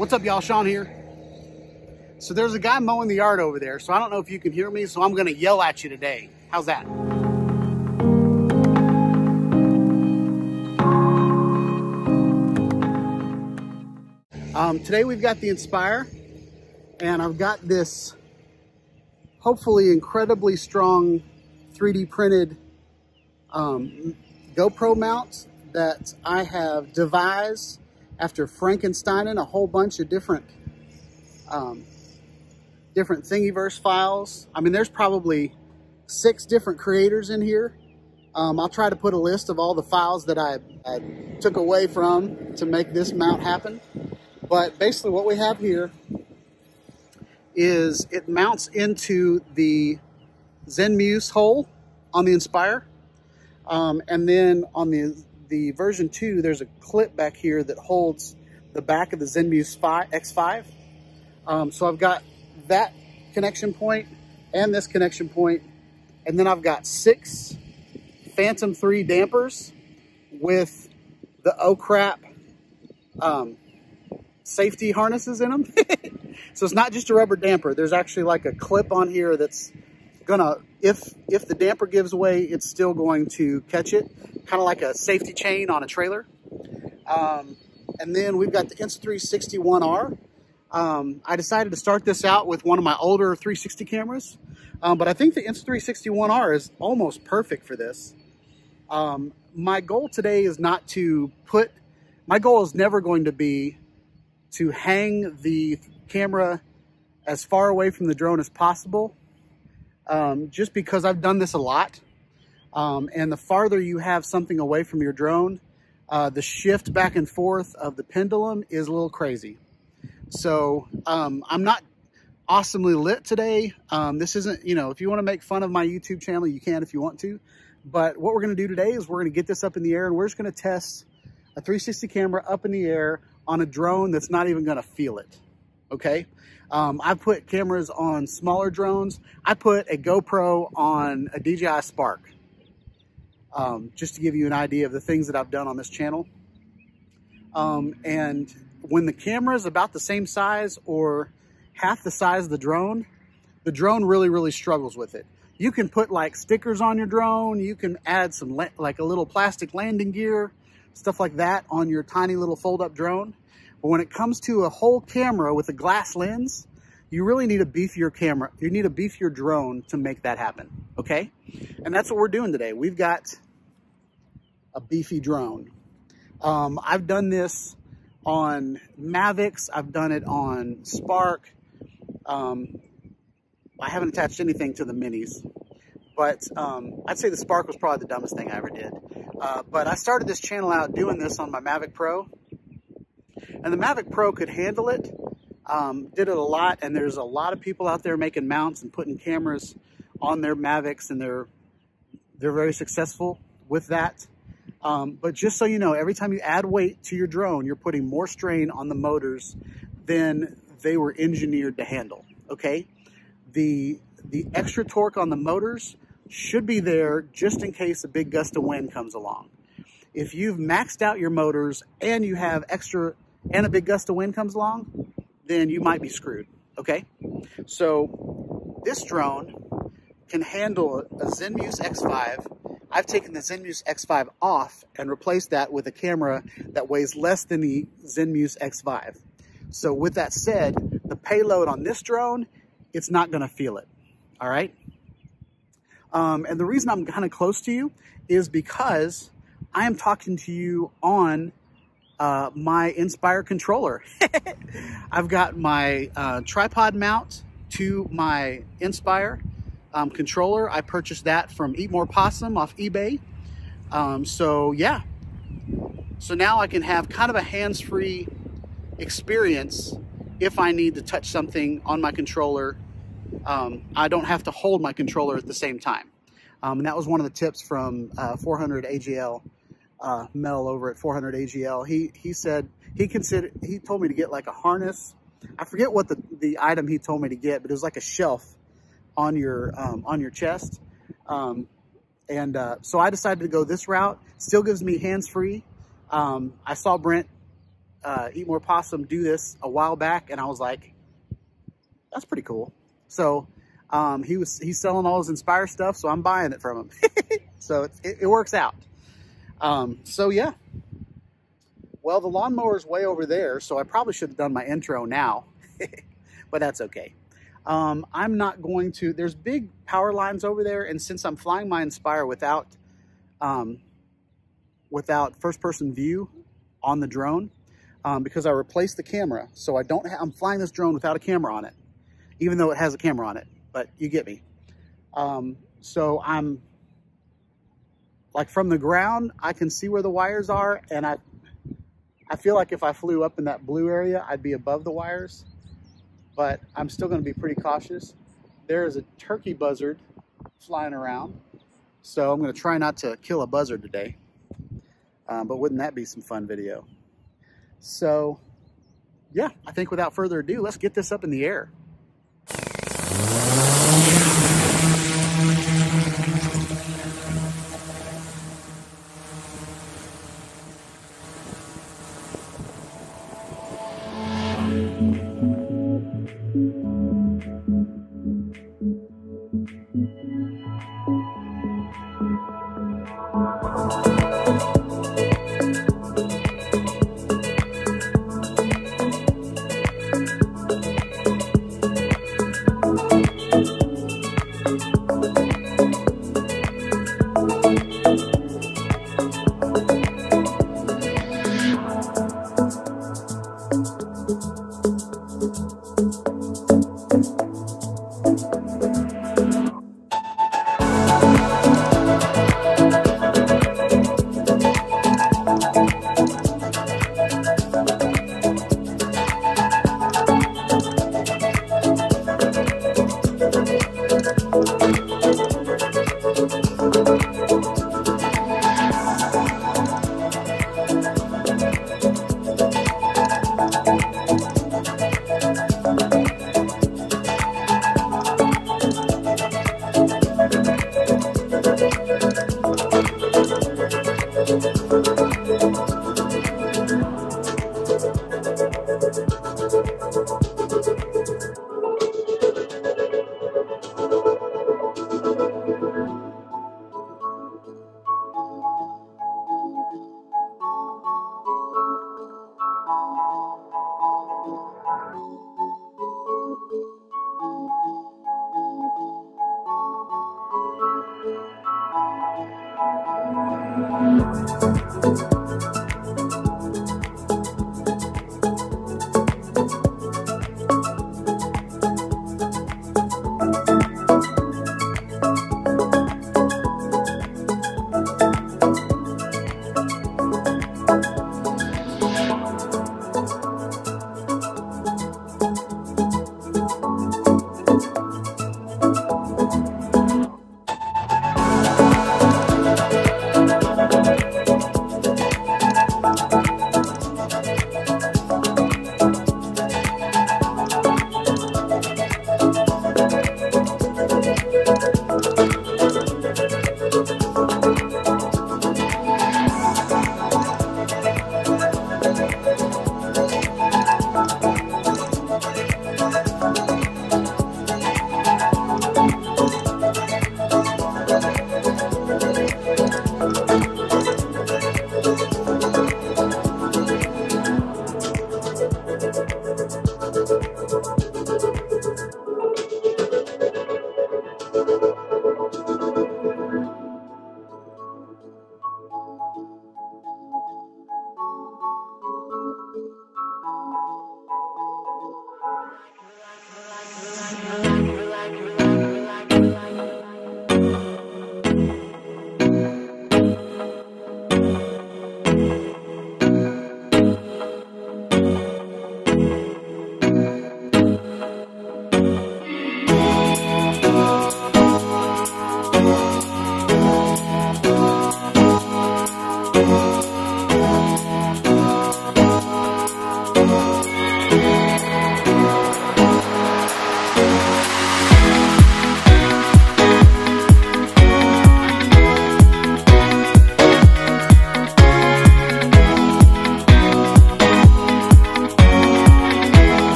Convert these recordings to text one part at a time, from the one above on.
What's up, y'all? Shawn here. So there's a guy mowing the yard over there. So I don't know if you can hear me, so I'm to yell at you today. How's that? Um, today we've got the Inspire, and I've got this hopefully incredibly strong 3D printed um, GoPro mount that I have devised after Frankensteining a whole bunch of different um, different Thingiverse files. I mean, there's probably six different creators in here. Um, I'll try to put a list of all the files that I, I took away from to make this mount happen. But basically what we have here is it mounts into the Zenmuse hole on the Inspire. Um, and then on the the version 2, there's a clip back here that holds the back of the Zenmuse 5, X5. Um, so I've got that connection point and this connection point, and then I've got six Phantom 3 dampers with the oh crap um, safety harnesses in them. so it's not just a rubber damper. There's actually like a clip on here that's gonna, if, if the damper gives away, it's still going to catch it, kind of like a safety chain on a trailer. Um, and then we've got the Insta360 Um, I decided to start this out with one of my older 360 cameras, um, but I think the Insta360 is almost perfect for this. Um, my goal today is not to put, my goal is never going to be to hang the camera as far away from the drone as possible um, just because I've done this a lot. Um, and the farther you have something away from your drone, uh, the shift back and forth of the pendulum is a little crazy. So um, I'm not awesomely lit today. Um, this isn't, you know, if you want to make fun of my YouTube channel, you can if you want to. But what we're going to do today is we're going to get this up in the air and we're just going to test a 360 camera up in the air on a drone that's not even going to feel it. Okay. Um, I put cameras on smaller drones. I put a GoPro on a DJI Spark. Um, just to give you an idea of the things that I've done on this channel. Um, and when the camera is about the same size or half the size of the drone, the drone really, really struggles with it. You can put like stickers on your drone. You can add some like a little plastic landing gear, stuff like that on your tiny little fold up drone. But when it comes to a whole camera with a glass lens, you really need a beefier camera. You need a beefier drone to make that happen, okay? And that's what we're doing today. We've got a beefy drone. Um, I've done this on Mavics. I've done it on Spark. Um, I haven't attached anything to the minis, but um, I'd say the Spark was probably the dumbest thing I ever did. Uh, but I started this channel out doing this on my Mavic Pro, and the Mavic Pro could handle it. Um, did it a lot, and there's a lot of people out there making mounts and putting cameras on their Mavics, and they're they're very successful with that. Um, but just so you know, every time you add weight to your drone, you're putting more strain on the motors than they were engineered to handle, okay? The, the extra torque on the motors should be there just in case a big gust of wind comes along. If you've maxed out your motors and you have extra and a big gust of wind comes along, then you might be screwed, okay? So this drone can handle a Zenmuse X5. I've taken the Zenmuse X5 off and replaced that with a camera that weighs less than the Zenmuse X5. So with that said, the payload on this drone, it's not gonna feel it, all right? Um, and the reason I'm kind of close to you is because I am talking to you on uh, my Inspire controller. I've got my uh, tripod mount to my Inspire um, controller. I purchased that from Eat More Possum off eBay. Um, so yeah, so now I can have kind of a hands-free experience if I need to touch something on my controller. Um, I don't have to hold my controller at the same time. Um, and that was one of the tips from uh, 400 AGL uh, Mel over at 400 AGL. He he said he considered he told me to get like a harness. I forget what the the item he told me to get, but it was like a shelf on your um, on your chest. Um, and uh, so I decided to go this route. Still gives me hands free. Um, I saw Brent uh, Eat More Possum do this a while back, and I was like, that's pretty cool. So um, he was he's selling all his Inspire stuff, so I'm buying it from him. so it, it, it, works out. Um, so yeah. Well, the lawnmower is way over there, so I probably should have done my intro now, but that's okay. Um, I'm not going to, there's big power lines over there, and since I'm flying my Inspire without, um, without first person view on the drone, um, because I replaced the camera, so I don't, I'm flying this drone without a camera on it, even though it has a camera on it but you get me. Um, so I'm like from the ground, I can see where the wires are. And I, I feel like if I flew up in that blue area, I'd be above the wires, but I'm still going to be pretty cautious. There is a turkey buzzard flying around. So I'm going to try not to kill a buzzard today. Um, but wouldn't that be some fun video? So yeah, I think without further ado, let's get this up in the air.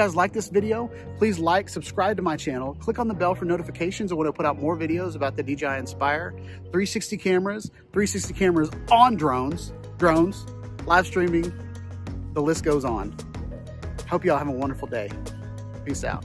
Guys like this video, please like, subscribe to my channel, click on the bell for notifications or when I put out more videos about the DJI Inspire, 360 cameras, 360 cameras on drones, drones, live streaming, the list goes on. Hope y'all have a wonderful day. Peace out.